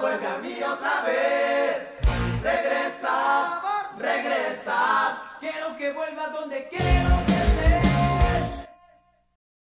vuelve a mí otra vez. Regresa, regresa. Quiero que vuelva donde quiero que estés.